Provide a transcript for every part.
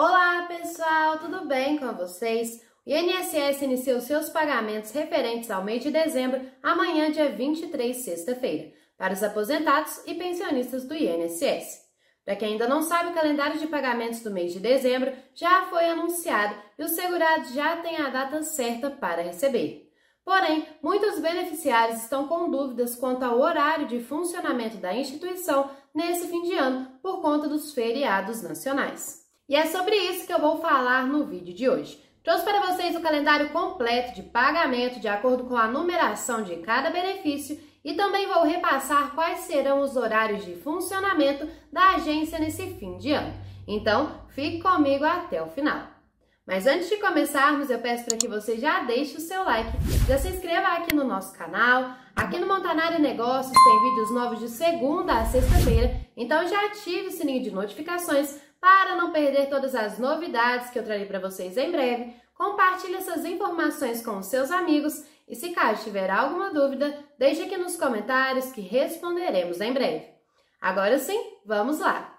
Olá, pessoal, tudo bem com vocês? O INSS iniciou seus pagamentos referentes ao mês de dezembro amanhã, dia 23, sexta-feira, para os aposentados e pensionistas do INSS. Para quem ainda não sabe, o calendário de pagamentos do mês de dezembro já foi anunciado e os segurados já têm a data certa para receber. Porém, muitos beneficiários estão com dúvidas quanto ao horário de funcionamento da instituição nesse fim de ano por conta dos feriados nacionais. E é sobre isso que eu vou falar no vídeo de hoje. Trouxe para vocês o calendário completo de pagamento de acordo com a numeração de cada benefício e também vou repassar quais serão os horários de funcionamento da agência nesse fim de ano. Então, fique comigo até o final. Mas antes de começarmos, eu peço para que você já deixe o seu like, já se inscreva aqui no nosso canal. Aqui no Montanari Negócios tem vídeos novos de segunda a sexta-feira, então já ative o sininho de notificações para não perder todas as novidades que eu trarei para vocês em breve, compartilhe essas informações com os seus amigos e se caso tiver alguma dúvida, deixe aqui nos comentários que responderemos em breve. Agora sim, vamos lá!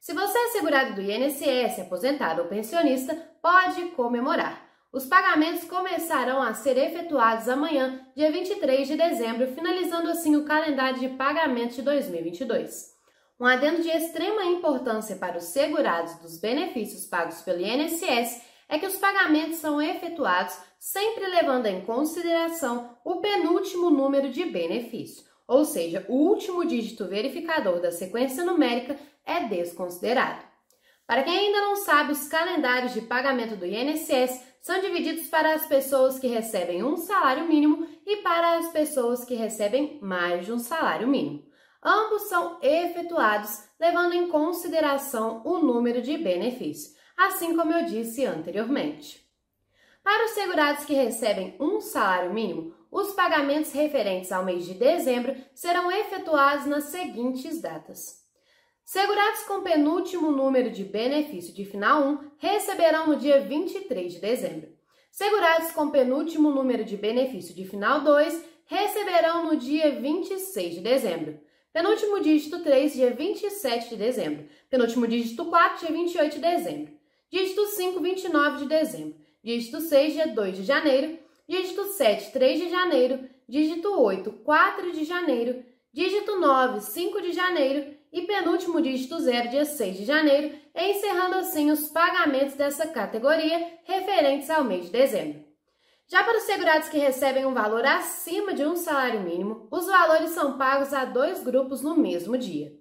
Se você é segurado do INSS, aposentado ou pensionista, pode comemorar. Os pagamentos começarão a ser efetuados amanhã, dia 23 de dezembro, finalizando assim o calendário de pagamentos de 2022. Um adendo de extrema importância para os segurados dos benefícios pagos pelo INSS é que os pagamentos são efetuados sempre levando em consideração o penúltimo número de benefício, ou seja, o último dígito verificador da sequência numérica é desconsiderado. Para quem ainda não sabe, os calendários de pagamento do INSS são divididos para as pessoas que recebem um salário mínimo e para as pessoas que recebem mais de um salário mínimo. Ambos são efetuados levando em consideração o número de benefício, assim como eu disse anteriormente. Para os segurados que recebem um salário mínimo, os pagamentos referentes ao mês de dezembro serão efetuados nas seguintes datas. Segurados com penúltimo número de benefício de final 1 receberão no dia 23 de dezembro. Segurados com penúltimo número de benefício de final 2 receberão no dia 26 de dezembro. Penúltimo dígito 3, dia 27 de dezembro. Penúltimo dígito 4, dia 28 de dezembro. Dígito 5, 29 de dezembro. Dígito 6, dia 2 de janeiro. Dígito 7, 3 de janeiro. Dígito 8, 4 de janeiro. Dígito 9, 5 de janeiro. E penúltimo dígito 0, dia 6 de janeiro, encerrando assim os pagamentos dessa categoria referentes ao mês de dezembro. Já para os segurados que recebem um valor acima de um salário mínimo, os valores são pagos a dois grupos no mesmo dia.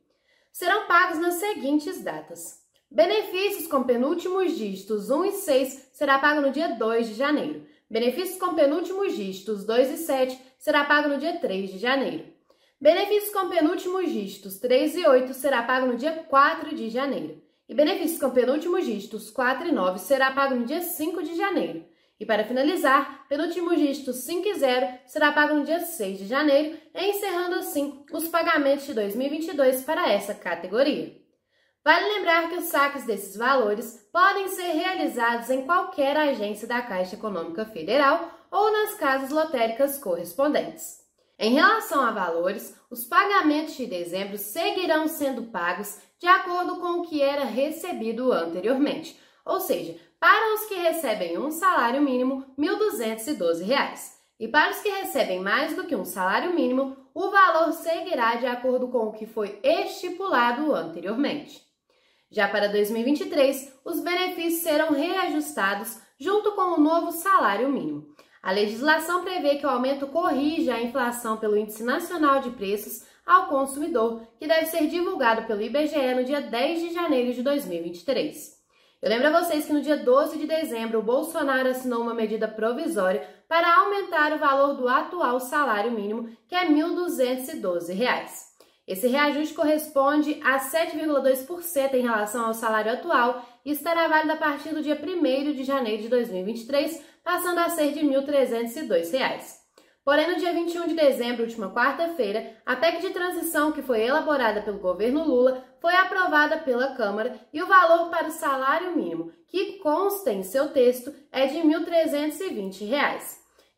Serão pagos nas seguintes datas. Benefícios com penúltimos dígitos 1 e 6 será pago no dia 2 de janeiro. Benefícios com penúltimos dígitos 2 e 7 será pago no dia 3 de janeiro. Benefícios com penúltimos dígitos 3 e 8 será pago no dia 4 de janeiro. E benefícios com penúltimos dígitos 4 e 9 será pago no dia 5 de janeiro. E para finalizar, penúltimo dígito 5 e 0 será pago no dia 6 de janeiro, encerrando assim os pagamentos de 2022 para essa categoria. Vale lembrar que os saques desses valores podem ser realizados em qualquer agência da Caixa Econômica Federal ou nas casas lotéricas correspondentes. Em relação a valores, os pagamentos de dezembro seguirão sendo pagos de acordo com o que era recebido anteriormente, ou seja, para os que recebem um salário mínimo, R$ 1.212. E para os que recebem mais do que um salário mínimo, o valor seguirá de acordo com o que foi estipulado anteriormente. Já para 2023, os benefícios serão reajustados junto com o novo salário mínimo. A legislação prevê que o aumento corrija a inflação pelo Índice Nacional de Preços ao Consumidor, que deve ser divulgado pelo IBGE no dia 10 de janeiro de 2023. Eu lembro a vocês que no dia 12 de dezembro o Bolsonaro assinou uma medida provisória para aumentar o valor do atual salário mínimo, que é R$ 1.212. Esse reajuste corresponde a 7,2% em relação ao salário atual e estará válido a partir do dia 1 de janeiro de 2023, passando a ser de R$ 1.302. Porém, no dia 21 de dezembro, última quarta-feira, a PEC de transição que foi elaborada pelo governo Lula foi aprovada pela Câmara e o valor para o salário mínimo, que consta em seu texto, é de R$ 1.320.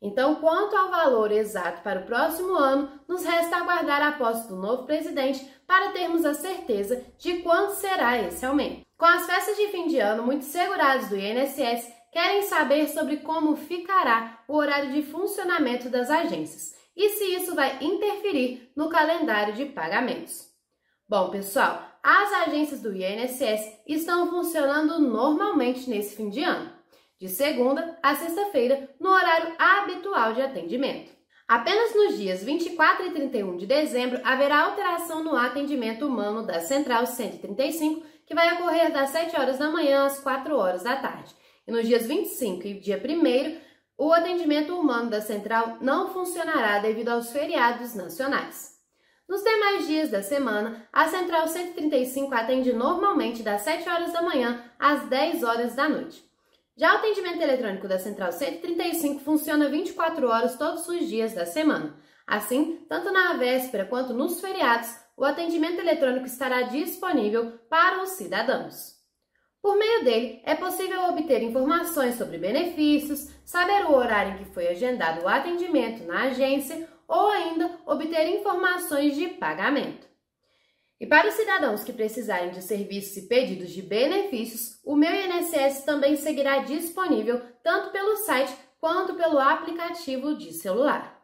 Então, quanto ao valor exato para o próximo ano, nos resta aguardar a posse do novo presidente para termos a certeza de quanto será esse aumento. Com as festas de fim de ano, muitos segurados do INSS querem saber sobre como ficará o horário de funcionamento das agências e se isso vai interferir no calendário de pagamentos. Bom, pessoal, as agências do INSS estão funcionando normalmente nesse fim de ano, de segunda a sexta-feira, no horário habitual de atendimento. Apenas nos dias 24 e 31 de dezembro haverá alteração no atendimento humano da Central 135, que vai ocorrer das 7 horas da manhã às 4 horas da tarde. E nos dias 25 e dia 1 o atendimento humano da central não funcionará devido aos feriados nacionais. Nos demais dias da semana, a Central 135 atende normalmente das 7 horas da manhã às 10 horas da noite. Já o atendimento eletrônico da Central 135 funciona 24 horas todos os dias da semana. Assim, tanto na véspera quanto nos feriados, o atendimento eletrônico estará disponível para os cidadãos. Por meio dele, é possível obter informações sobre benefícios, saber o horário em que foi agendado o atendimento na agência ou ainda obter informações de pagamento. E para os cidadãos que precisarem de serviços e pedidos de benefícios, o Meu INSS também seguirá disponível tanto pelo site quanto pelo aplicativo de celular.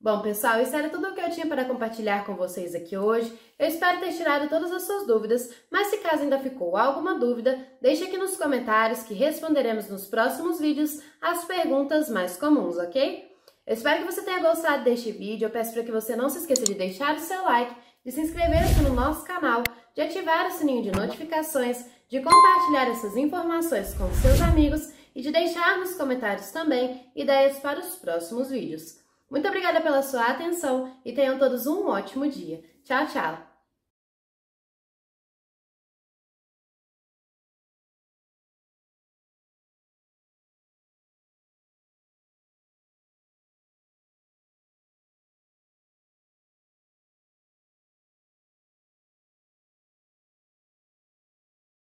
Bom, pessoal, isso era tudo o que eu tinha para compartilhar com vocês aqui hoje. Eu espero ter tirado todas as suas dúvidas, mas se caso ainda ficou alguma dúvida, deixe aqui nos comentários que responderemos nos próximos vídeos as perguntas mais comuns, ok? Eu espero que você tenha gostado deste vídeo, eu peço para que você não se esqueça de deixar o seu like de se inscrever no nosso canal, de ativar o sininho de notificações, de compartilhar essas informações com seus amigos e de deixar nos comentários também ideias para os próximos vídeos. Muito obrigada pela sua atenção e tenham todos um ótimo dia. Tchau, tchau!